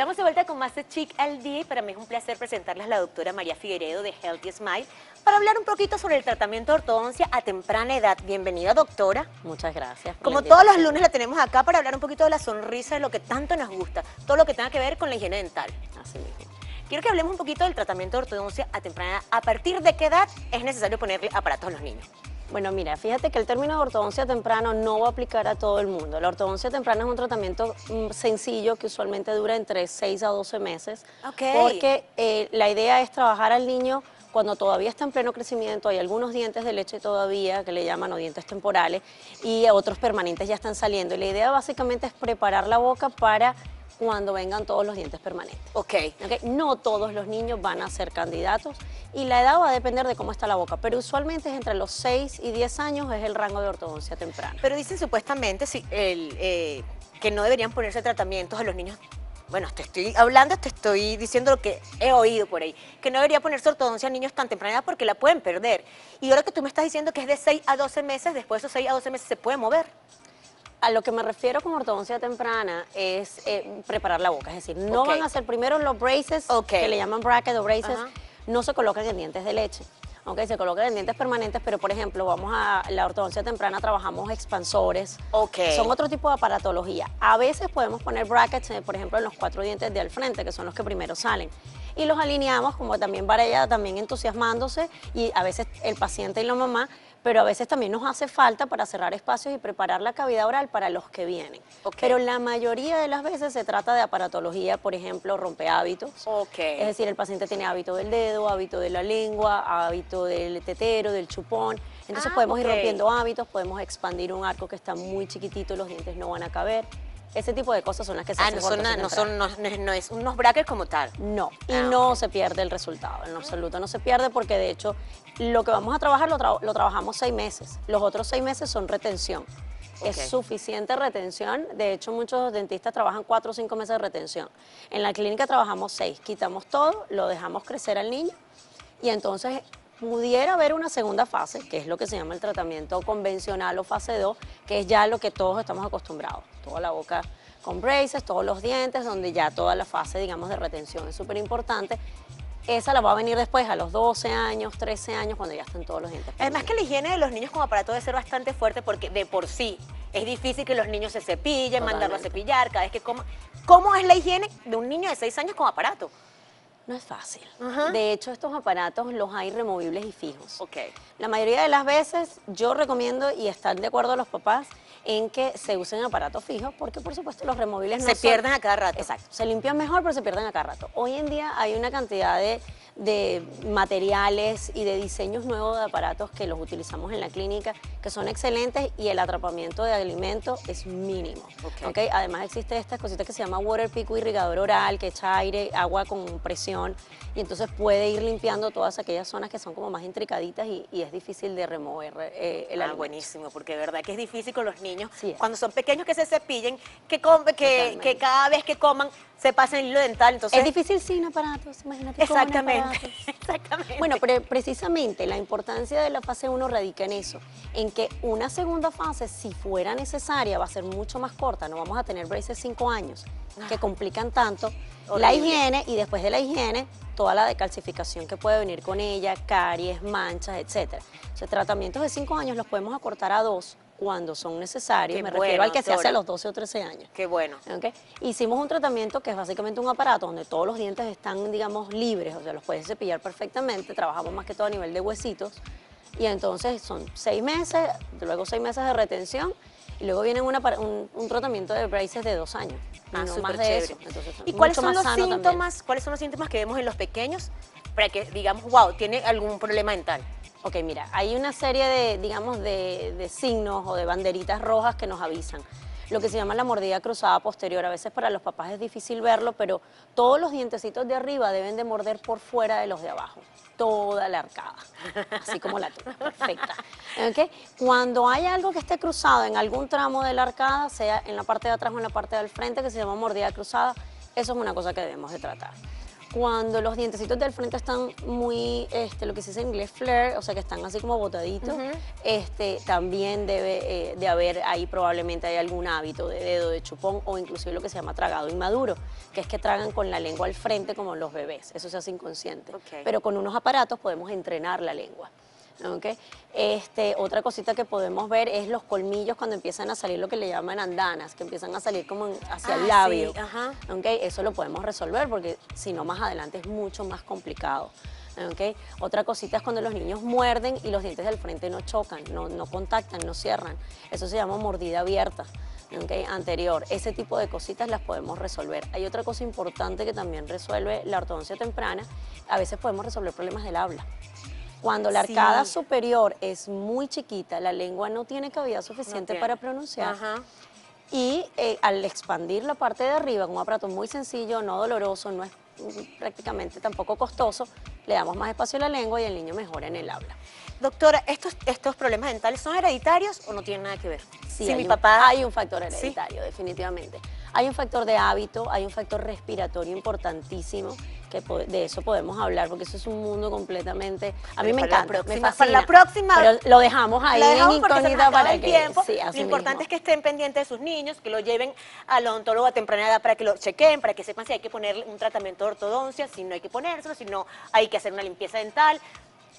Estamos de vuelta con más de Chic al día y para mí es un placer presentarles a la doctora María Figueredo de Healthy Smile para hablar un poquito sobre el tratamiento de ortodoncia a temprana edad. Bienvenida, doctora. Muchas gracias. Como todos los lunes la tenemos acá para hablar un poquito de la sonrisa, de lo que tanto nos gusta, todo lo que tenga que ver con la higiene dental. Así mismo. Quiero que hablemos un poquito del tratamiento de ortodoncia a temprana edad. ¿A partir de qué edad es necesario ponerle aparatos a los niños? Bueno, mira, fíjate que el término de ortodoncia temprano no va a aplicar a todo el mundo. La ortodoncia temprana es un tratamiento mm, sencillo que usualmente dura entre 6 a 12 meses. Porque eh, la idea es trabajar al niño cuando todavía está en pleno crecimiento, hay algunos dientes de leche todavía que le llaman o dientes temporales y otros permanentes ya están saliendo. Y la idea básicamente es preparar la boca para cuando vengan todos los dientes permanentes. Ok. ¿ok? No todos los niños van a ser candidatos y la edad va a depender de cómo está la boca, pero usualmente es entre los 6 y 10 años es el rango de ortodoncia temprana. Pero dicen supuestamente sí, el, eh, que no deberían ponerse tratamientos a los niños. Bueno, te estoy hablando, te estoy diciendo lo que he oído por ahí. Que no debería ponerse ortodoncia a niños tan temprana edad porque la pueden perder. Y ahora que tú me estás diciendo que es de 6 a 12 meses, después de esos 6 a 12 meses se puede mover. A lo que me refiero con ortodoncia temprana es eh, preparar la boca, es decir, no van a ser primero los braces, que le llaman bracket o braces, no se colocan en dientes de leche. aunque se colocan en dientes permanentes, pero por ejemplo, vamos a la ortodoncia temprana, trabajamos expansores. Ok. Son otro tipo de aparatología. A veces podemos poner brackets, eh, por ejemplo, en los cuatro dientes de al frente, que son los que primero salen. Y los alineamos, como también para ella, también entusiasmándose, y a veces el paciente y la mamá, pero a veces también nos hace falta para cerrar espacios y preparar la cavidad oral para los que vienen. Ok. Pero la mayoría de las veces se trata de aparatología, por ejemplo, rompe hábitos. Ok. Es decir, el paciente tiene hábito del dedo, hábito de la lengua, hábito del tetero, del chupón. Entonces Ah, podemos ok. ir rompiendo hábitos, podemos expandir un arco que está muy chiquitito y los dientes no van a caber. Ese tipo de cosas son las que se Ah, hacen no son, no, son no, no es- no es unos brackets como tal. No, y Ah, no se pierde el resultado, en absoluto no se pierde porque de hecho lo que vamos a trabajar lo, tra- lo trabajamos seis meses, los otros seis meses son retención. Es suficiente retención, de hecho muchos dentistas trabajan cuatro o cinco meses de retención. En la clínica trabajamos seis, quitamos todo, lo dejamos crecer al niño y entonces pudiera haber una segunda fase, que es lo que se llama el tratamiento convencional o fase 2, que es ya lo que todos estamos acostumbrados, toda la boca con braces, todos los dientes, donde ya toda la fase, digamos, de retención es súper importante. Esa la va a venir después, a los 12 años, 13 años, cuando ya estén todos los dientes. Además que la higiene de los niños con aparato debe ser bastante fuerte porque de por sí es difícil que los niños se cepillen, mandarlo a cepillar cada vez que coman. ¿Cómo es la higiene de un niño de 6 años con aparato? No es fácil. Ajá. De hecho, estos aparatos los hay removibles y fijos. Ok. La mayoría de las veces yo recomiendo y están de acuerdo los papás en que se usen aparatos fijos porque por supuesto los removibles no Se son- pierden a cada rato. Exacto, se limpian mejor pero se pierden a cada rato. Hoy en día hay una cantidad de, de materiales y de diseños nuevos de aparatos que los utilizamos en la clínica que son excelentes y el atrapamiento de alimentos es mínimo. Ok. ¿ok? Además existe esta cosita que se llama water pico irrigador oral que echa aire, agua con presión y entonces puede ir limpiando todas aquellas zonas que son como más intricaditas y, y es difícil de remover eh, el ah, buenísimo, porque de verdad que es difícil con los niños, Sí cuando son pequeños que se cepillen, que, cada vez que coman se pasen el hilo dental. Entonces, Es difícil sin aparatos, imagínate. Exactamente, aparatos. exactamente. Bueno, pero precisamente la importancia de la fase 1 radica en eso, en que una segunda fase, si fuera necesaria, va a ser mucho más corta, no vamos a tener braces 5 años, que complican tanto la higiene y después de la higiene, toda la decalcificación que puede venir con ella, caries, manchas, etc. Entonces, tratamientos de 5 años los podemos acortar a 2 cuando son necesarios, Qué me bueno, refiero al que se hace a los 12 o 13 años. Qué bueno. Hicimos un tratamiento que es básicamente un aparato donde todos los dientes están, digamos, libres, o sea, los puedes cepillar perfectamente. Trabajamos más que todo a nivel de huesitos. Y entonces son seis meses, luego seis meses de retención y luego viene una un, un tratamiento de braces de dos años. y Ah, no súper más de chévere. eso. Entonces, ¿Y cuáles son los también. síntomas? ¿Cuáles son los síntomas que vemos en los pequeños para que digamos, wow, tiene algún problema dental? Ok, mira, hay una serie de, digamos, de, de signos o de banderitas rojas que nos avisan. Lo que se llama la mordida cruzada posterior. A veces para los papás es difícil verlo, pero todos los dientecitos de arriba deben de morder por fuera de los de abajo. Toda la arcada, así como la tuya, perfecta. ¿Ok? Cuando hay algo que esté cruzado en algún tramo de la arcada, sea en la parte de atrás o en la parte del frente, que se llama mordida cruzada, eso es una cosa que debemos de tratar. Cuando los dientecitos del frente están muy, este, lo que se dice en inglés flare, o sea que están así como botaditos, este, también debe eh, de haber ahí probablemente hay algún hábito de dedo, de chupón o inclusive lo que se llama tragado inmaduro, que es que tragan con la lengua al frente como los bebés, eso se hace inconsciente. Pero con unos aparatos podemos entrenar la lengua. Okay. Este, otra cosita que podemos ver es los colmillos cuando empiezan a salir lo que le llaman andanas, que empiezan a salir como hacia el ah, labio. Okay. Eso lo podemos resolver porque si no más adelante es mucho más complicado. Okay. Otra cosita es cuando los niños muerden y los dientes del frente no chocan, no, no contactan, no cierran. Eso se llama mordida abierta. Okay, anterior. Ese tipo de cositas las podemos resolver. Hay otra cosa importante que también resuelve la ortodoncia temprana. A veces podemos resolver problemas del habla. Cuando la arcada superior es muy chiquita, la lengua no tiene cavidad suficiente para pronunciar. Y eh, al expandir la parte de arriba con un aparato muy sencillo, no doloroso, no es prácticamente tampoco costoso, le damos más espacio a la lengua y el niño mejora en el habla. Doctora, ¿estos, estos problemas dentales son hereditarios o no tienen nada que ver? Sí, mi papá... hay un factor hereditario, definitivamente. Hay un factor de hábito, hay un factor respiratorio importantísimo, que de eso podemos hablar, porque eso es un mundo completamente... A mí me encanta, me fascina. Para la próxima... Pero lo dejamos ahí en incógnita para el tiempo. lo importante es que estén pendientes de sus niños, que lo lleven al odontólogo a temprana edad para que lo chequen, para que sepan si hay que ponerle un tratamiento de ortodoncia, si no hay que ponérselo, si no hay que hacer una limpieza dental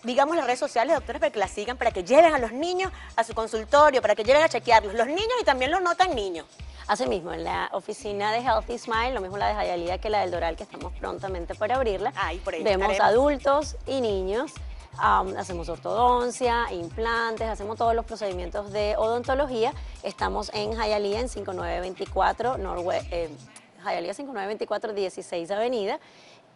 digamos, las redes sociales, doctores, para que la sigan, para que lleven a los niños a su consultorio, para que lleven a chequearlos, los niños y también los notan niños. Asimismo, en la oficina de Healthy Smile, lo mismo la de Jayalía que la del Doral, que estamos prontamente para abrirla, vemos adultos y niños. hacemos ortodoncia, implantes, hacemos todos los procedimientos de odontología. Estamos en Jayalía en 5924 Norwest, eh, Jayalía 5924 16 Avenida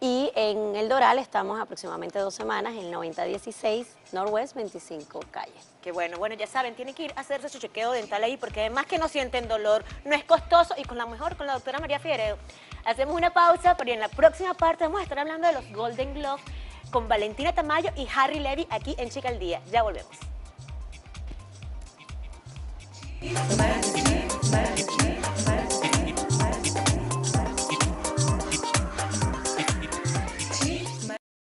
y en el Doral estamos aproximadamente dos semanas, en 9016 Northwest 25 Calle. Qué bueno, bueno, ya saben, tienen que ir a hacerse su chequeo dental ahí porque además que no sienten dolor, no es costoso y con la mejor, con la doctora María Figueredo. Hacemos una pausa, pero en la próxima parte vamos a estar hablando de los Golden Gloves con Valentina Tamayo y Harry Levy aquí en Chica al Día. Ya volvemos.